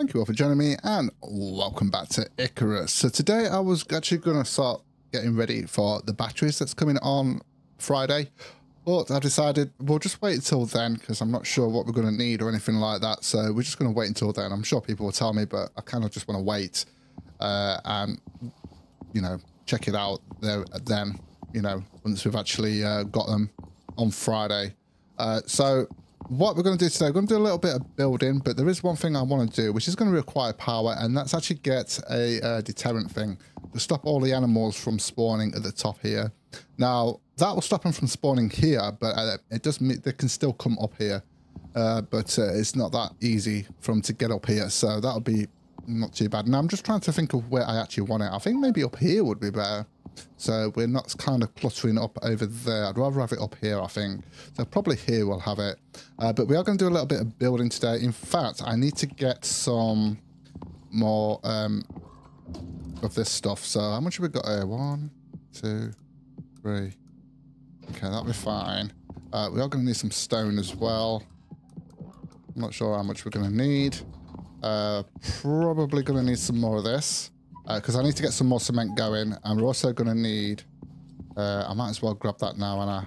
Thank you all for joining me and welcome back to Icarus. So today I was actually going to start getting ready for the batteries that's coming on Friday. But I've decided we'll just wait until then because I'm not sure what we're going to need or anything like that. So we're just going to wait until then. I'm sure people will tell me, but I kind of just want to wait uh, and, you know, check it out there then, you know, once we've actually uh, got them on Friday. Uh, so what we're going to do today, we're going to do a little bit of building, but there is one thing I want to do, which is going to require power, and that's actually get a, a deterrent thing to stop all the animals from spawning at the top here. Now, that will stop them from spawning here, but uh, it does mean they can still come up here. Uh, but uh, it's not that easy for them to get up here, so that'll be not too bad. Now, I'm just trying to think of where I actually want it. I think maybe up here would be better. So we're not kind of cluttering up over there. I'd rather have it up here, I think. So probably here we'll have it. Uh, but we are going to do a little bit of building today. In fact, I need to get some more um, of this stuff. So how much have we got here? One, two, three. Okay, that'll be fine. Uh, we are going to need some stone as well. I'm not sure how much we're going to need. Uh, probably going to need some more of this because uh, I need to get some more cement going, and we're also going to need. Uh, I might as well grab that now, and I.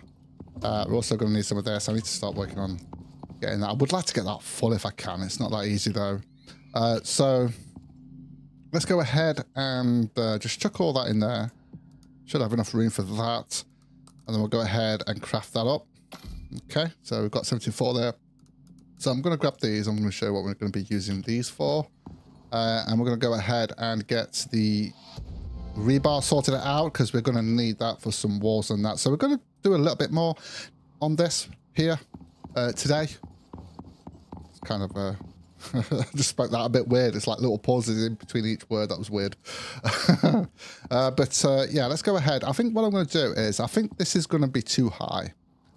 Uh, we're also going to need some of this. So I need to start working on getting that. I would like to get that full if I can. It's not that easy though. Uh, so let's go ahead and uh, just chuck all that in there. Should have enough room for that, and then we'll go ahead and craft that up. Okay, so we've got 74 there. So I'm going to grab these. I'm going to show you what we're going to be using these for. Uh, and we're going to go ahead and get the rebar sorted out because we're going to need that for some walls and that. So we're going to do a little bit more on this here uh, today. It's kind of uh, just spoke that a bit weird. It's like little pauses in between each word. That was weird. uh, but uh, yeah, let's go ahead. I think what I'm going to do is I think this is going to be too high.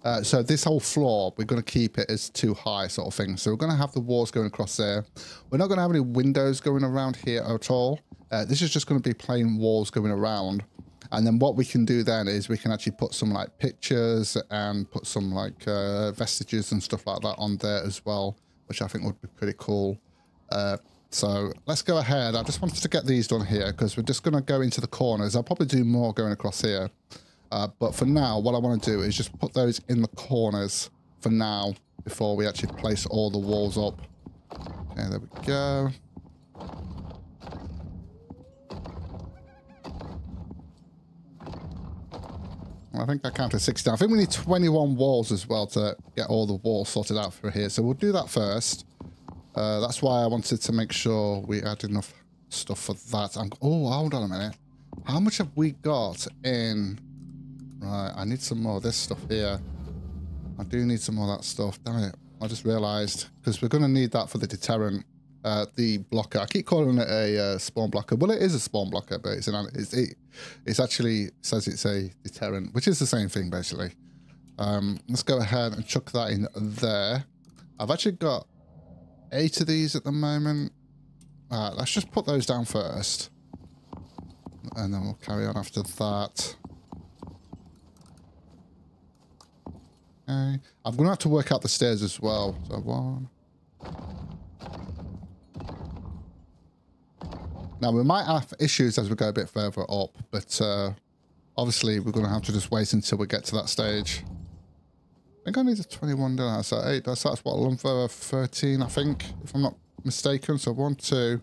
Uh, so this whole floor, we're going to keep it as too high sort of thing. So we're going to have the walls going across there. We're not going to have any windows going around here at all. Uh, this is just going to be plain walls going around. And then what we can do then is we can actually put some like pictures and put some like uh, vestiges and stuff like that on there as well, which I think would be pretty cool. Uh, so let's go ahead. I just wanted to get these done here because we're just going to go into the corners. I'll probably do more going across here. Uh, but for now, what I want to do is just put those in the corners for now before we actually place all the walls up. Okay, there we go. I think I counted 60. I think we need 21 walls as well to get all the walls sorted out for here. So we'll do that first. Uh, that's why I wanted to make sure we had enough stuff for that. I'm, oh, hold on a minute. How much have we got in Right, I need some more of this stuff here. I do need some more of that stuff. Damn it. I just realised, because we're going to need that for the deterrent, uh, the blocker. I keep calling it a uh, spawn blocker. Well, it is a spawn blocker, but it's, an, it's, it, it's actually says it's a deterrent, which is the same thing, basically. Um, let's go ahead and chuck that in there. I've actually got eight of these at the moment. Uh, let's just put those down first. And then we'll carry on after that. Okay. I'm going to have to work out the stairs as well. So one. Now, we might have issues as we go a bit further up, but uh, obviously we're going to have to just wait until we get to that stage. I think I need a 21, don't I? So 8, that's, that's what, lump for 13, I think, if I'm not mistaken. So 1, 2,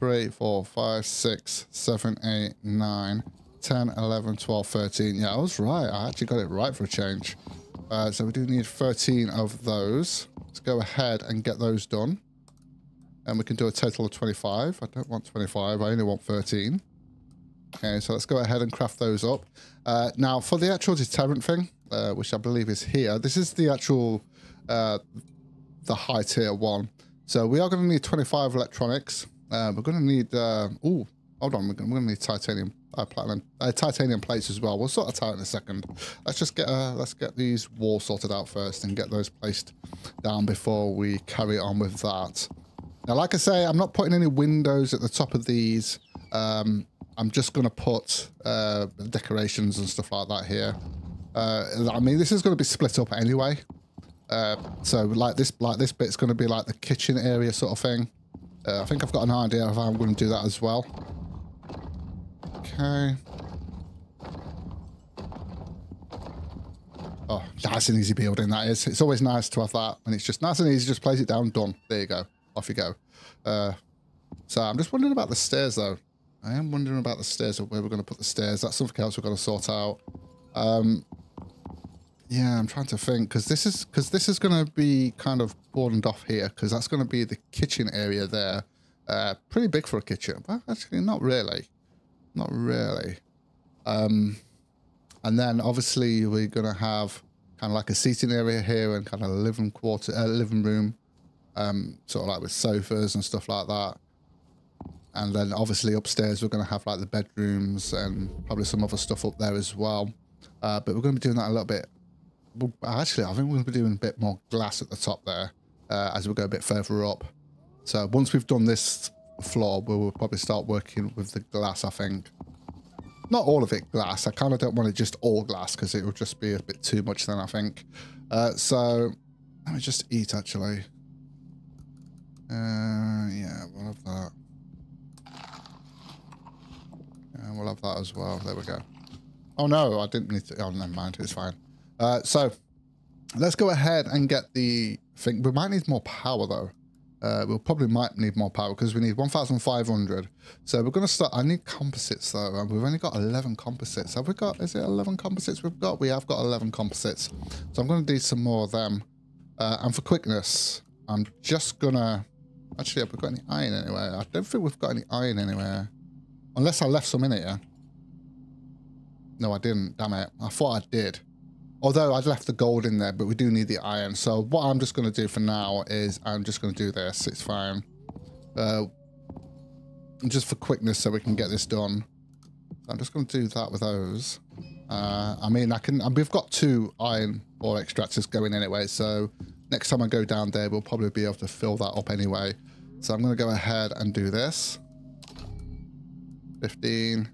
3, 4, 5, 6, 7, 8, 9, 10, 11, 12, 13. Yeah, I was right. I actually got it right for a change. Uh, so we do need 13 of those. Let's go ahead and get those done. And we can do a total of 25. I don't want 25, I only want 13. Okay, so let's go ahead and craft those up. Uh, now, for the actual deterrent thing, uh, which I believe is here, this is the actual, uh, the high tier one. So we are going to need 25 electronics. Uh, we're going to need, oh, hold on, we're going to need titanium uh, platinum, uh, titanium plates as well. We'll sort of that out in a second. Let's just get uh, let's get these walls sorted out first and get those placed down before we carry on with that. Now, like I say, I'm not putting any windows at the top of these. Um, I'm just going to put uh, decorations and stuff like that here. Uh, I mean, this is going to be split up anyway. Uh, so like this, like this bit's going to be like the kitchen area sort of thing. Uh, I think I've got an idea of how I'm going to do that as well. Okay. Oh, that's an easy building that is. It's always nice to have that when it's just nice and easy. Just place it down, done. There you go. Off you go. Uh, so I'm just wondering about the stairs though. I am wondering about the stairs, of where we're going to put the stairs. That's something else we've got to sort out. Um, yeah, I'm trying to think because this is because this is going to be kind of bordered off here because that's going to be the kitchen area there. Uh, pretty big for a kitchen, but actually not really, not really. Um, and then obviously we're going to have kind of like a seating area here and kind of a living quarter, uh, living room, um, sort of like with sofas and stuff like that. And then obviously upstairs we're going to have like the bedrooms and probably some other stuff up there as well. Uh, but we're going to be doing that a little bit. Well, actually, I think we're going to be doing a bit more glass at the top there uh, as we go a bit further up. So once we've done this floor, we'll probably start working with the glass, I think. Not all of it glass. I kind of don't want it just all glass because it will just be a bit too much then, I think. Uh, so let me just eat, actually. Uh, yeah, we'll have that. And we'll have that as well. There we go. Oh no, I didn't need to. Oh, never mind. It's fine. Uh, so let's go ahead and get the thing. We might need more power though. Uh, we'll probably might need more power because we need 1,500. So we're going to start. I need composites though. And we've only got 11 composites. Have we got, is it 11 composites we've got? We have got 11 composites. So I'm going to do some more of them. Uh, and for quickness, I'm just going to, actually, have we got any iron anywhere? I don't think we've got any iron anywhere. Unless I left some in here. No, I didn't. Damn it. I thought I did. Although I'd left the gold in there, but we do need the iron. So what I'm just going to do for now is I'm just going to do this. It's fine. Uh, just for quickness so we can get this done. I'm just going to do that with those. Uh, I mean, I can. We've got two iron ore extractors going anyway, so next time I go down there, we'll probably be able to fill that up anyway. So I'm going to go ahead and do this. 15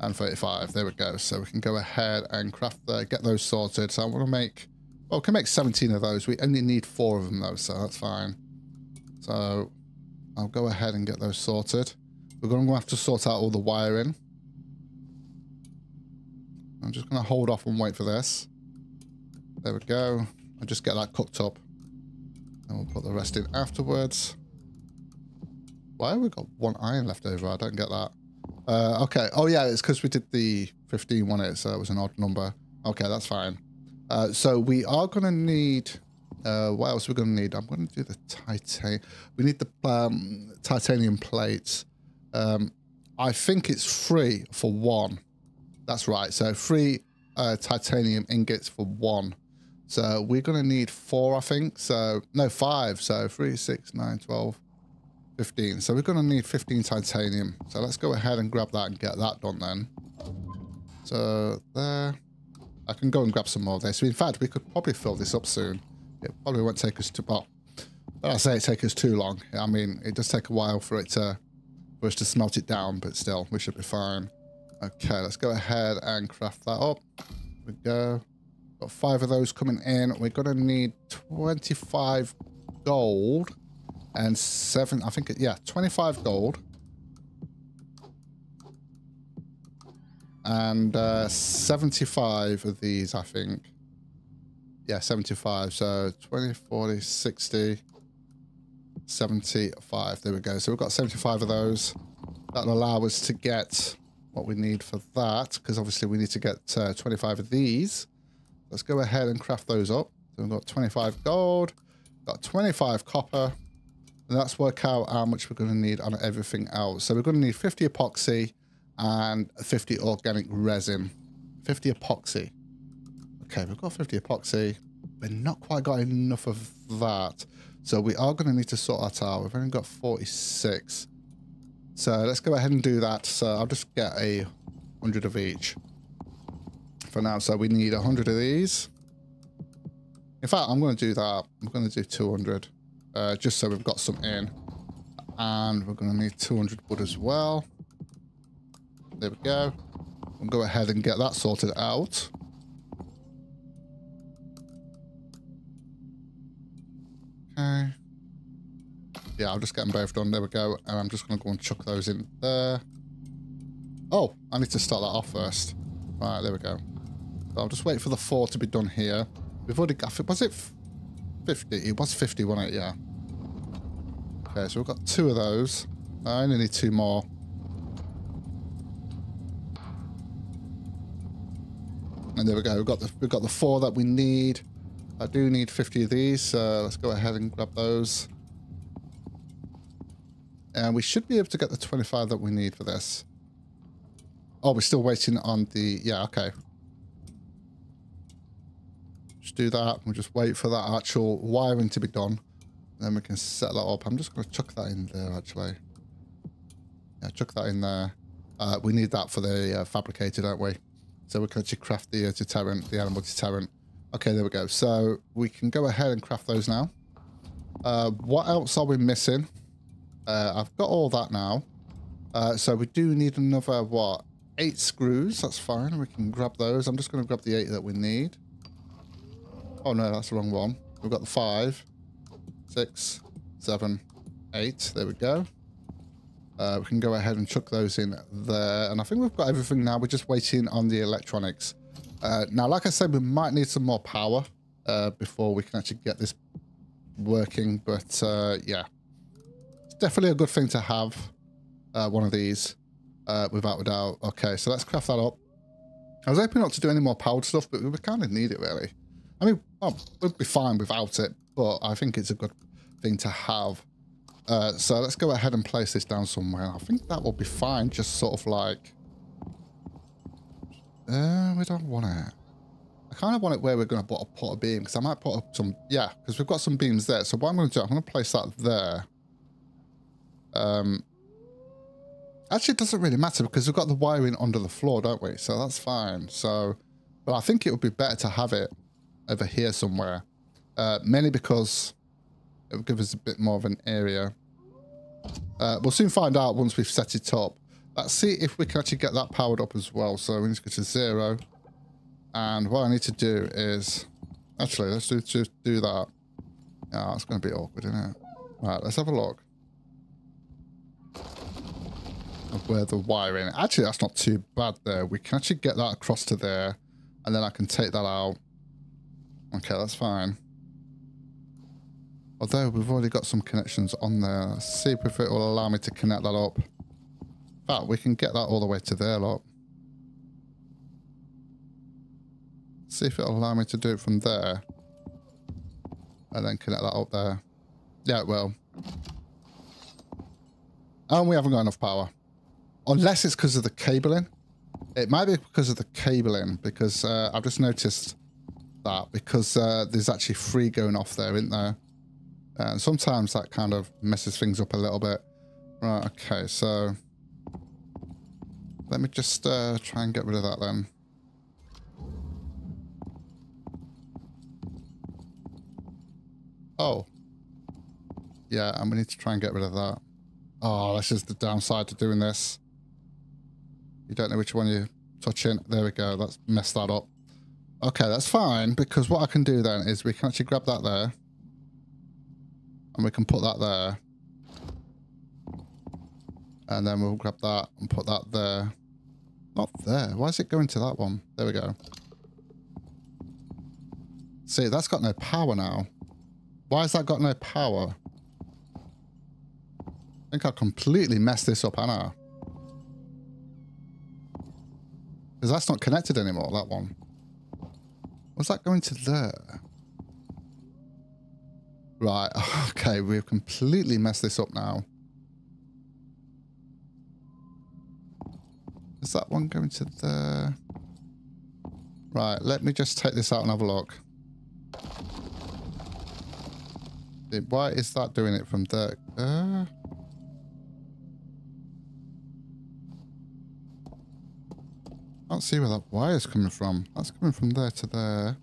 and 35. There we go. So we can go ahead and craft the, get those sorted. So I want to make, well, we can make 17 of those. We only need four of them though, so that's fine. So I'll go ahead and get those sorted. We're going to have to sort out all the wiring. I'm just going to hold off and wait for this. There we go. I'll just get that cooked up. And we'll put the rest in afterwards. Why have we got one iron left over? I don't get that. Uh, okay. Oh, yeah, it's because we did the 15 one, it, so it was an odd number. Okay, that's fine. Uh, so we are going to need... Uh, what else are we going to need? I'm going to do the titanium. We need the um, titanium plates. Um, I think it's free for one. That's right. So free uh, titanium ingots for one. So we're going to need four, I think. So, no, five. So three, six, nine, 12, 15. So we're going to need 15 titanium. So let's go ahead and grab that and get that done then. So there. I can go and grab some more of this. In fact, we could probably fill this up soon. It probably won't take us too well. I say it take us too long. I mean, it does take a while for it to for us to smelt it down, but still, we should be fine. Okay, let's go ahead and craft that up. There we go. Got five of those coming in. We're gonna need 25 gold and seven, I think, yeah, 25 gold. And uh, 75 of these, I think. Yeah, 75. So 20, 40, 60, 75. There we go. So we've got 75 of those. That'll allow us to get what we need for that, because obviously we need to get uh, 25 of these. Let's go ahead and craft those up. So we've got 25 gold, got 25 copper, and let's work out how much we're going to need on everything else. So we're going to need 50 epoxy and 50 organic resin. 50 epoxy. Okay, we've got 50 epoxy. We're not quite got enough of that. So we are going to need to sort that out. We've only got 46. So let's go ahead and do that. So I'll just get a 100 of each for now. So we need 100 of these. In fact, I'm going to do that. I'm going to do 200 uh, just so we've got some in. And we're going to need 200 wood as well. There we go. We'll go ahead and get that sorted out. Okay. Yeah, I'll just get them both done. There we go. And I'm just going to go and chuck those in there. Oh, I need to start that off first. Right, there we go. So I'll just wait for the four to be done here. We've already got... Was it 50? It was 50, wasn't it? Yeah. Okay, so we've got two of those. I only need two more. And there we go. We've got the we've got the four that we need. I do need 50 of these, so let's go ahead and grab those. And we should be able to get the 25 that we need for this. Oh, we're still waiting on the... Yeah, okay. Just do that. We'll just wait for that actual wiring to be done. Then we can set that up. I'm just going to chuck that in there, actually. Yeah, chuck that in there. Uh, we need that for the uh, fabricator, don't we? So we can actually craft the uh, deterrent, the animal deterrent. Okay, there we go. So we can go ahead and craft those now. Uh, what else are we missing? Uh, I've got all that now. Uh, so we do need another, what, eight screws. That's fine. We can grab those. I'm just going to grab the eight that we need. Oh, no, that's the wrong one. We've got the five, six, seven, eight. There we go. Uh, we can go ahead and chuck those in there. And I think we've got everything now. We're just waiting on the electronics. Uh, now, like I said, we might need some more power uh, before we can actually get this working. But uh, yeah, it's definitely a good thing to have uh, one of these uh, without a doubt. Okay, so let's craft that up. I was hoping not to do any more powered stuff, but we kind of need it really. I mean, well, we'd be fine without it, but I think it's a good thing to have. Uh, so let's go ahead and place this down somewhere. I think that will be fine, just sort of like uh, we don't want it. I kind of want it where we're going to put a, beam because I might put up some, yeah, because we've got some beams there. So what I'm going to do, I'm going to place that there. Um, actually, it doesn't really matter because we've got the wiring under the floor, don't we? So that's fine. So, but I think it would be better to have it over here somewhere. Uh, mainly because it will give us a bit more of an area. Uh, we'll soon find out once we've set it up. Let's see if we can actually get that powered up as well. So we need to go to zero. And what I need to do is... Actually, let's do, do that. Yeah, it's going to be awkward, isn't it? Right, let's have a look. Of where the wiring... Actually, that's not too bad there. We can actually get that across to there. And then I can take that out. Okay, that's fine. Although we've already got some connections on there. Let's see if it will allow me to connect that up fact, we can get that all the way to there, look. See if it'll allow me to do it from there. And then connect that up there. Yeah, it will. And we haven't got enough power. Unless it's because of the cabling. It might be because of the cabling, because uh, I've just noticed that, because uh, there's actually three going off there, isn't there? And sometimes that kind of messes things up a little bit. Right, okay, so... Let me just uh, try and get rid of that then. Oh. Yeah, and we need to try and get rid of that. Oh, this is the downside to doing this. You don't know which one you're touching. There we go. Let's mess that up. Okay, that's fine, because what I can do then is we can actually grab that there. And we can put that there. And then we'll grab that and put that there. Not there. Why is it going to that one? There we go. See, that's got no power now. Why has that got no power? I think I completely messed this up, Anna. Because that's not connected anymore, that one. Was that going to there? Right, okay, we've completely messed this up now. Is that one going to the... Right, let me just take this out and have a look. Why is that doing it from there? Uh... can't see where that wire is coming from. That's coming from there to there.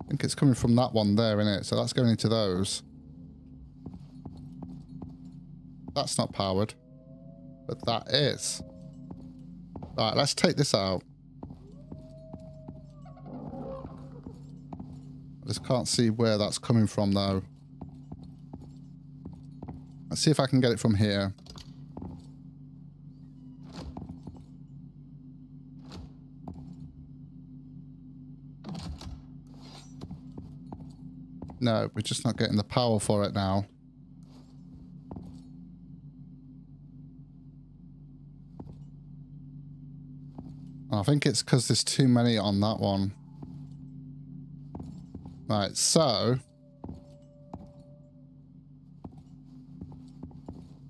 I think it's coming from that one there, isn't it? So that's going into those. That's not powered. But that is. Right, let's take this out. I just can't see where that's coming from though. Let's see if I can get it from here. No, we're just not getting the power for it now. I think it's because there's too many on that one. Right, so...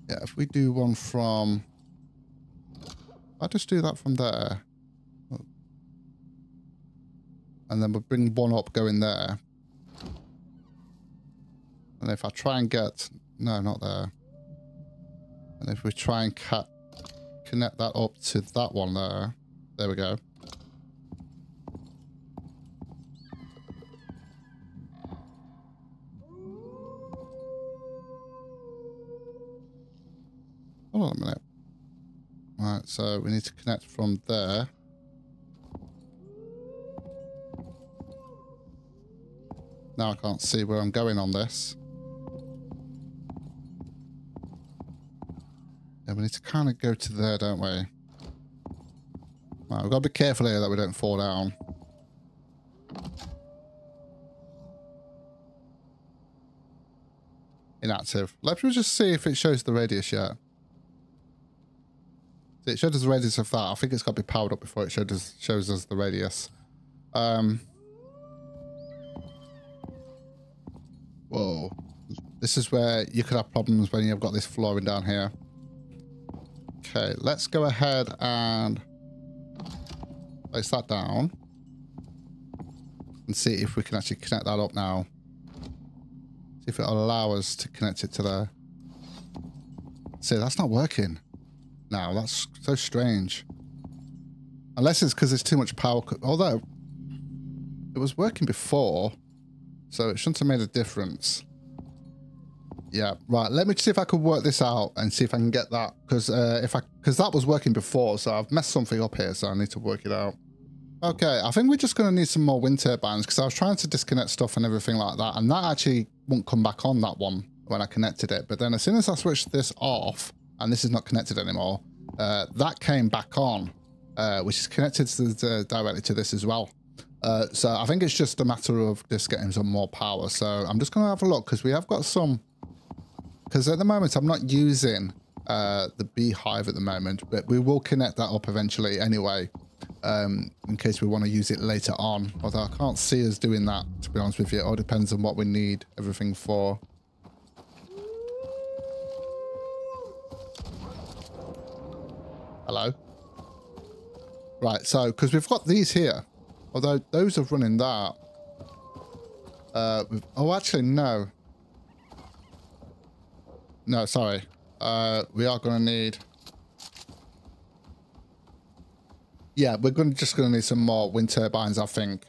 Yeah, if we do one from... I'll just do that from there. And then we'll bring one up going there. And if I try and get... No, not there. And if we try and cut, connect that up to that one there. There we go. Hold on a minute. Right, so we need to connect from there. Now I can't see where I'm going on this. Yeah, we need to kind of go to there, don't we? Right, we've got to be careful here that we don't fall down. Inactive. Let me just see if it shows the radius yet. It shows us the radius of that. I think it's got to be powered up before it shows us, shows us the radius. Um, whoa. This is where you could have problems when you've got this flooring down here. Okay, let's go ahead and place that down and see if we can actually connect that up now. See if it'll allow us to connect it to there. See, that's not working now. That's so strange. Unless it's because there's too much power. Although, it was working before, so it shouldn't have made a difference. Yeah, right. Let me see if I can work this out and see if I can get that because uh, if I because that was working before, so I've messed something up here, so I need to work it out. Okay, I think we're just going to need some more wind turbines because I was trying to disconnect stuff and everything like that, and that actually won't come back on that one when I connected it. But then as soon as I switched this off, and this is not connected anymore, uh, that came back on, uh, which is connected to the, directly to this as well. Uh, so I think it's just a matter of just getting some more power. So I'm just going to have a look because we have got some because at the moment I'm not using uh, the beehive at the moment, but we will connect that up eventually anyway, um, in case we want to use it later on. Although I can't see us doing that, to be honest with you. It all depends on what we need everything for. Hello? Right, so, because we've got these here, although those are running that. Uh, oh, actually, no. No, sorry. Uh, we are going to need... Yeah, we're to, just going to need some more wind turbines, I think.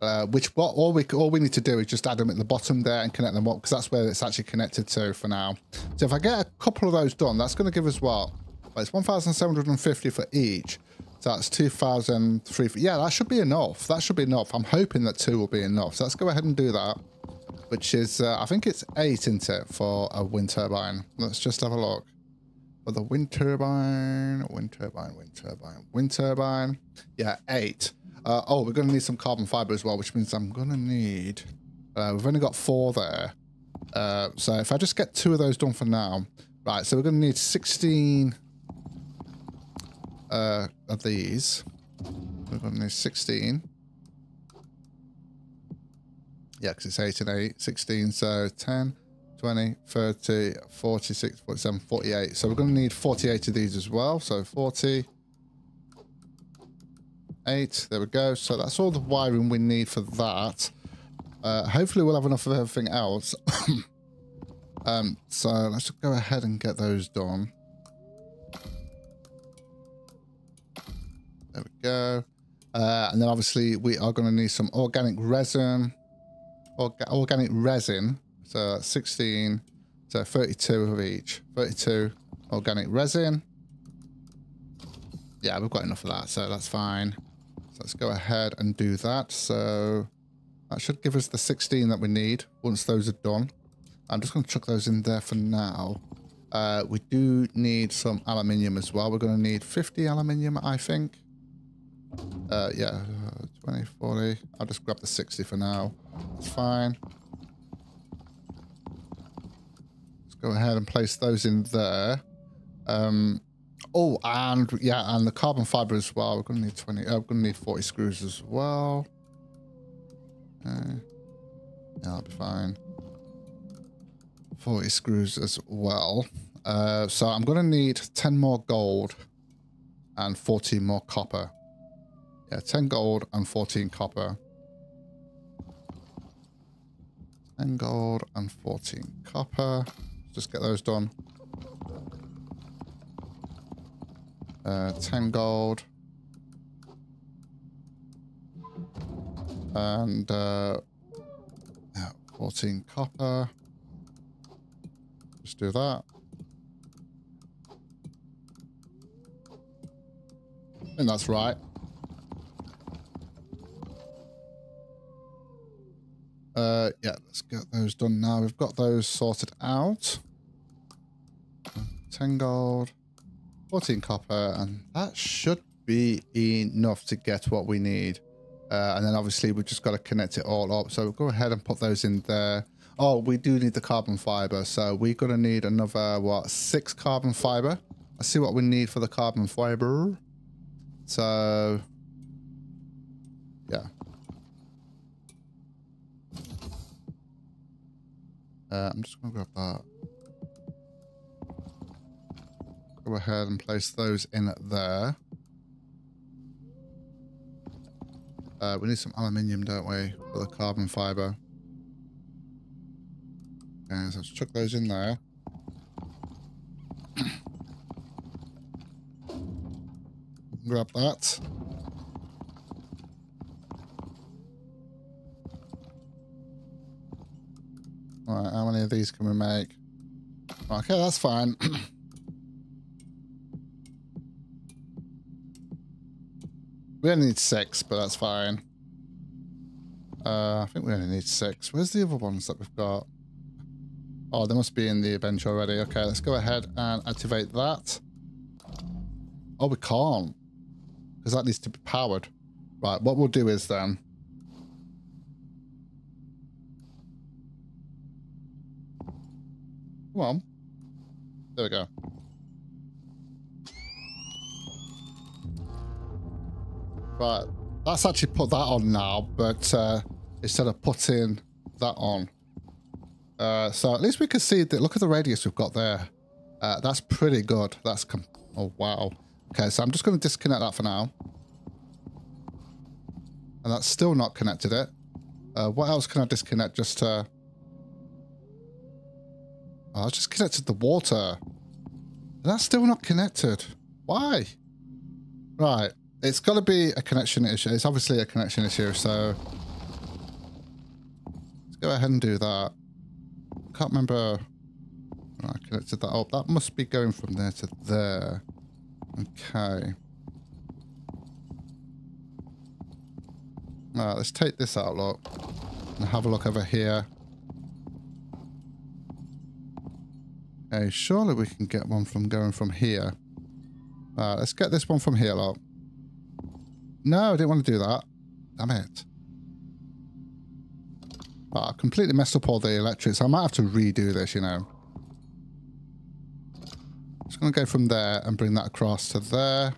Uh, which what all we all we need to do is just add them at the bottom there and connect them up because that's where it's actually connected to for now. So if I get a couple of those done, that's going to give us what? Well, it's 1,750 for each. So that's 2,003. Yeah, that should be enough. That should be enough. I'm hoping that two will be enough. So let's go ahead and do that which is, uh, I think it's eight, isn't it, for a wind turbine? Let's just have a look. For the wind turbine, wind turbine, wind turbine, wind turbine. Yeah, eight. Uh, oh, we're going to need some carbon fiber as well, which means I'm going to need... Uh, we've only got four there. Uh, so if I just get two of those done for now. Right, so we're going to need 16 uh, of these. We're going to need 16. Yeah, because it's 8 and 8, 16, so 10, 20, 30, 46, 47, 48. So we're going to need 48 of these as well. So 40, 8, there we go. So that's all the wiring we need for that. Uh, hopefully we'll have enough of everything else. um, so let's go ahead and get those done. There we go. Uh, and then obviously we are going to need some organic resin orga organic resin. So 16, so 32 of each. 32 organic resin. Yeah, we've got enough of that, so that's fine. So let's go ahead and do that. So that should give us the 16 that we need once those are done. I'm just going to chuck those in there for now. Uh, we do need some aluminium as well. We're going to need 50 aluminium, I think. Uh, yeah, 20, 40. I'll just grab the 60 for now. It's fine. Let's go ahead and place those in there. Um, oh, and yeah, and the carbon fiber as well. We're going to need 20. Uh, we're going to need 40 screws as well. Okay. Yeah, that'll be fine. 40 screws as well. Uh, so I'm going to need 10 more gold and 14 more copper. Yeah, 10 gold and 14 copper. 10 gold and 14 copper. Just get those done. Uh, 10 gold. And uh, 14 copper. Just do that. And that's right. Uh, yeah, let's get those done now. We've got those sorted out. 10 gold, 14 copper, and that should be enough to get what we need. Uh, and then obviously we've just got to connect it all up. So we'll go ahead and put those in there. Oh, we do need the carbon fiber. So we're going to need another, what, six carbon fiber. Let's see what we need for the carbon fiber. So, yeah. Uh, I'm just going to grab that. Go ahead and place those in there. Uh, we need some aluminium, don't we, for the carbon fiber. Okay, so let's chuck those in there. Grab that. Right, how many of these can we make? Okay, that's fine. we only need six, but that's fine. Uh, I think we only need six. Where's the other ones that we've got? Oh, they must be in the bench already. Okay, let's go ahead and activate that. Oh, we can't. Because that needs to be powered. Right, what we'll do is then... Come on. There we go. Right, let's actually put that on now, but uh, instead of putting that on. Uh, so at least we can see that. Look at the radius we've got there. Uh, that's pretty good. That's oh wow. Okay, so I'm just going to disconnect that for now. And that's still not connected it. Uh, what else can I disconnect just to... Oh, I just connected the water. That's still not connected. Why? Right. It's got to be a connection issue. It's obviously a connection issue, so... Let's go ahead and do that. Can't remember... I connected that up. That must be going from there to there. Okay. Alright, let's take this out, look. And have a look over here. Okay, surely we can get one from going from here. Let's get this one from here, look. No, I didn't want to do that. Damn it. Oh, I completely messed up all the electrics. I might have to redo this, you know. Just going to go from there and bring that across to there.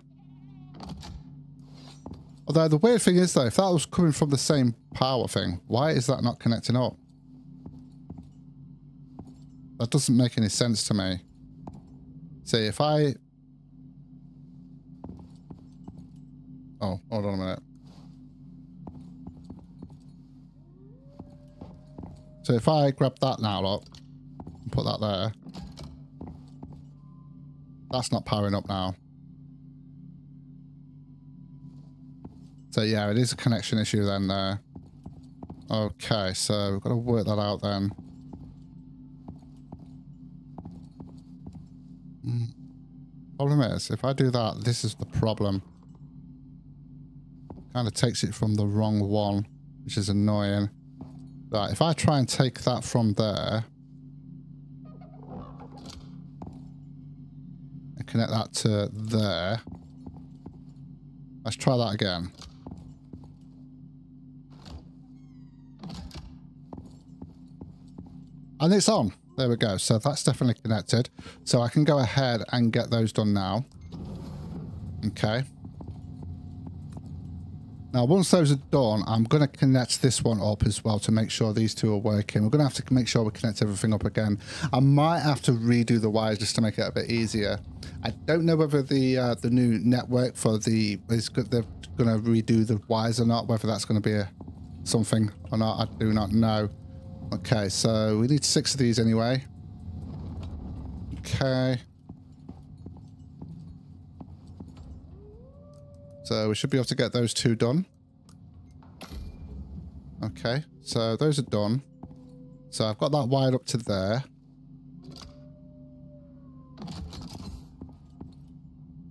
Although the weird thing is though, if that was coming from the same power thing, why is that not connecting up? That doesn't make any sense to me. See, if I... Oh, hold on a minute. So if I grab that now, look, and put that there, that's not powering up now. So yeah, it is a connection issue then there. Okay, so we've got to work that out then. Mm. Problem is, if I do that, this is the problem. Kind of takes it from the wrong one, which is annoying. Right, if I try and take that from there, And connect that to there. Let's try that again. And it's on. There we go. So that's definitely connected. So I can go ahead and get those done now. Okay. Now, once those are done, I'm going to connect this one up as well to make sure these two are working. We're going to have to make sure we connect everything up again. I might have to redo the wires just to make it a bit easier. I don't know whether the uh, the new network for the is good, they're going to redo the wires or not. Whether that's going to be a something or not, I do not know. Okay, so we need six of these anyway. Okay. So we should be able to get those two done. Okay, so those are done. So I've got that wired up to there.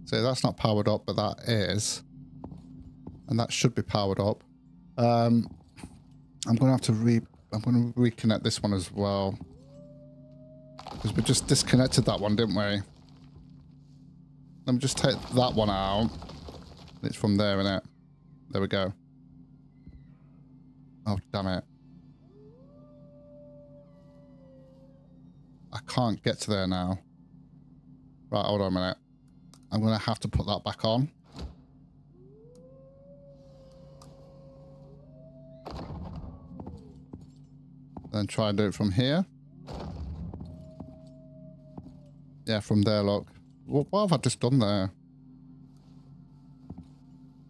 So that's not powered up, but that is. And that should be powered up. Um, I'm going to have to re... I'm going to reconnect this one as well. Because we just disconnected that one, didn't we? Let me just take that one out. It's from there, isn't it? There we go. Oh, damn it. I can't get to there now. Right, hold on a minute. I'm going to have to put that back on. Then try and do it from here. Yeah, from there, look. What, what have I just done there?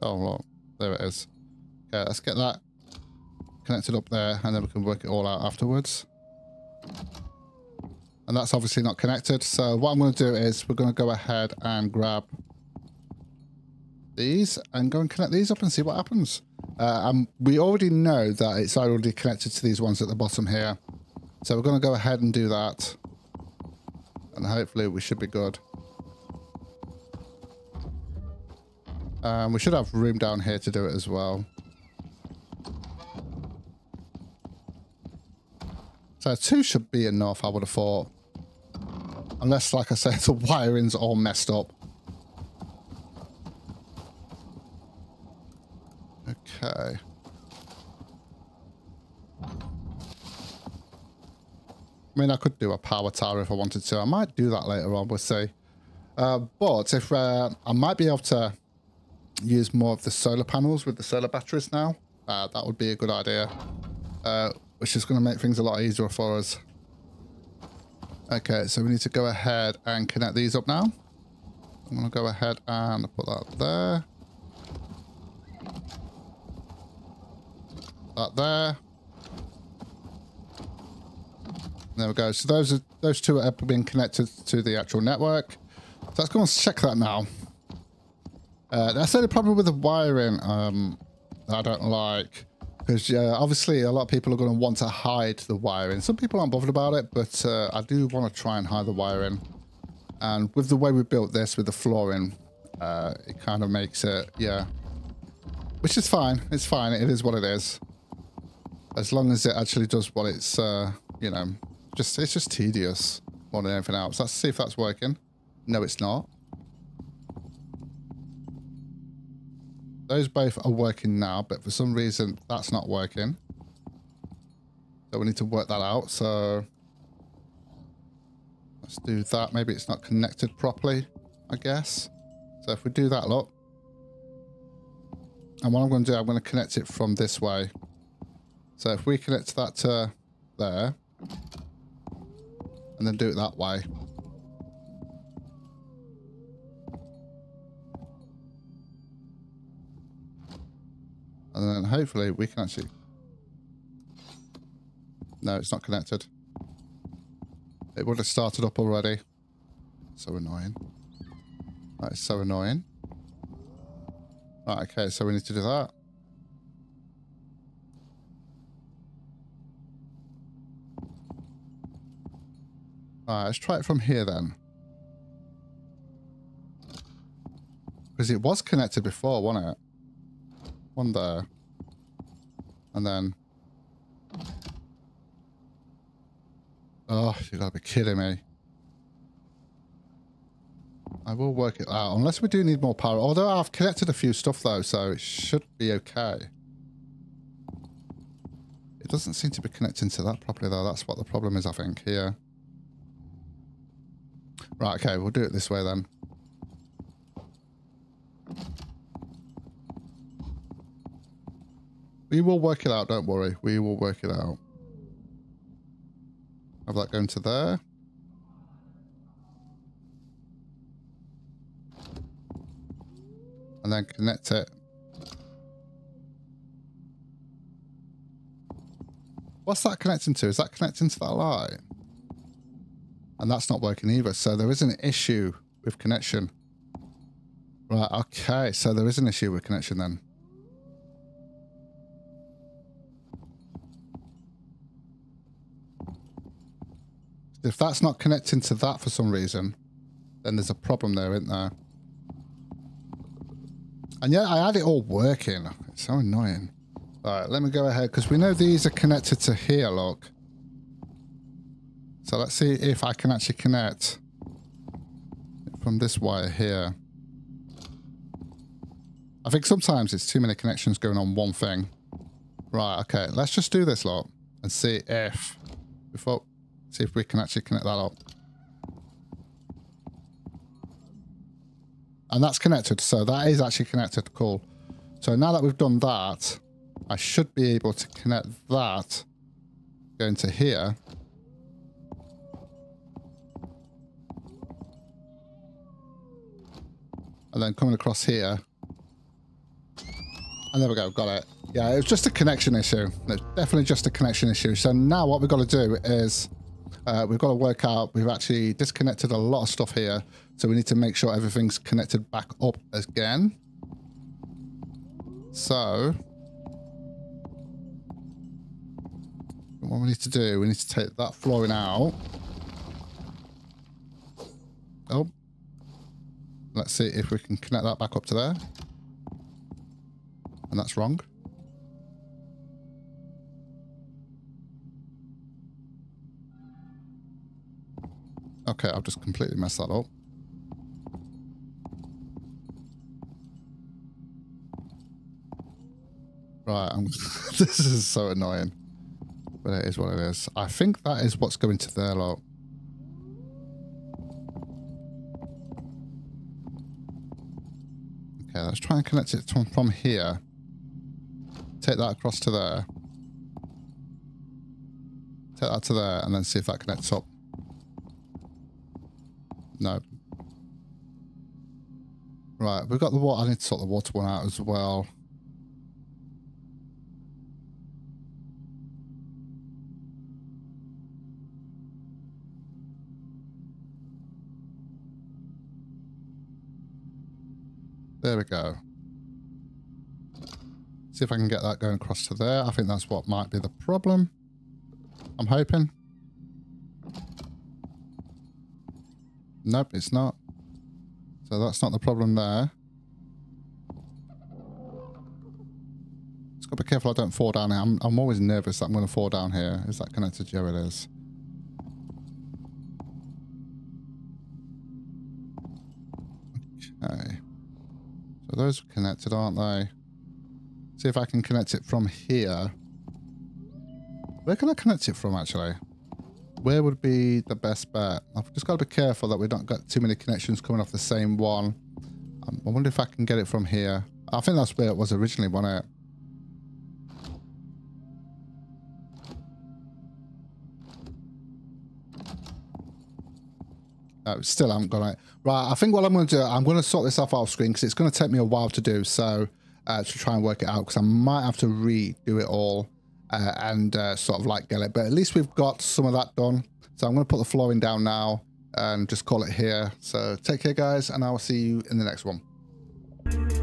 Oh, look. There it is. Okay, let's get that connected up there and then we can work it all out afterwards. And that's obviously not connected. So what I'm going to do is we're going to go ahead and grab these and go and connect these up and see what happens. Uh, and we already know that it's already connected to these ones at the bottom here. So we're going to go ahead and do that. And hopefully we should be good. Um, we should have room down here to do it as well. So two should be enough, I would have thought. Unless, like I said, the wiring's all messed up. Okay. I mean, I could do a power tower if I wanted to. I might do that later on, we'll see. Uh, but if uh, I might be able to use more of the solar panels with the solar batteries now. Uh, that would be a good idea, uh, which is going to make things a lot easier for us. Okay, so we need to go ahead and connect these up now. I'm going to go ahead and put that there. That there. There we go. So those are those two are being connected to the actual network. So let's go and check that now. Uh, that's the only problem with the wiring um, I don't like. Because uh, obviously a lot of people are going to want to hide the wiring. Some people aren't bothered about it, but uh, I do want to try and hide the wiring. And with the way we built this, with the flooring, uh, it kind of makes it, yeah. Which is fine. It's fine. It is what it is. As long as it actually does what it's, uh, you know, just it's just tedious more than anything else. Let's see if that's working. No, it's not. Those both are working now, but for some reason that's not working. So we need to work that out. So let's do that. Maybe it's not connected properly, I guess. So if we do that, look. And what I'm going to do, I'm going to connect it from this way. So if we connect that to there, and then do it that way. And then hopefully we can actually... No, it's not connected. It would have started up already. So annoying. That is so annoying. Right, okay, so we need to do that. Alright, let's try it from here then. Because it was connected before, wasn't it? One there. And then... Oh, you gotta be kidding me. I will work it out. Unless we do need more power. Although I've connected a few stuff though, so it should be okay. It doesn't seem to be connecting to that properly though. That's what the problem is, I think, here. Right, okay, we'll do it this way then. We will work it out, don't worry. We will work it out. Have that going to there. And then connect it. What's that connecting to? Is that connecting to that light? And that's not working either. So there is an issue with connection. Right, okay. So there is an issue with connection then. If that's not connecting to that for some reason, then there's a problem there, isn't there? And yet I had it all working. It's so annoying. All right, let me go ahead because we know these are connected to here, look. So let's see if I can actually connect from this wire here. I think sometimes it's too many connections going on one thing. Right, okay, let's just do this lot and see if, before, see if we can actually connect that up. And that's connected, so that is actually connected, cool. So now that we've done that, I should be able to connect that going to here. And then coming across here. And there we go, got it. Yeah, it was just a connection issue. It's definitely just a connection issue. So now what we've got to do is uh, we've got to work out, we've actually disconnected a lot of stuff here. So we need to make sure everything's connected back up again. So what we need to do, we need to take that flooring out. Oh, let's see if we can connect that back up to there. And that's wrong. Okay, I've just completely messed that up. Right, this is so annoying. But it is what it is. I think that is what's going to there, lot. Okay, let's try and connect it from, from here. Take that across to there. Take that to there and then see if that connects up. No. Right, we've got the water. I need to sort the water one out as well. There we go. See if I can get that going across to there. I think that's what might be the problem. I'm hoping. Nope, it's not. So that's not the problem there. Just got to be careful I don't fall down here. I'm, I'm always nervous that I'm going to fall down here. Is that connected? Yeah, it is. Those connected, aren't they? See if I can connect it from here. Where can I connect it from, actually? where would be the best bet? I've just got to be careful that we don't get too many connections coming off the same one. Um, I wonder if I can get it from here. I think that's where it was originally, wasn't it? Uh, still haven't got it. Right, I think what I'm going to do, I'm going to sort this off off screen because it's going to take me a while to do. So, uh, to try and work it out because I might have to redo it all uh, and uh, sort of like get it. But at least we've got some of that done. So I'm going to put the flooring down now and just call it here. So take care, guys, and I will see you in the next one.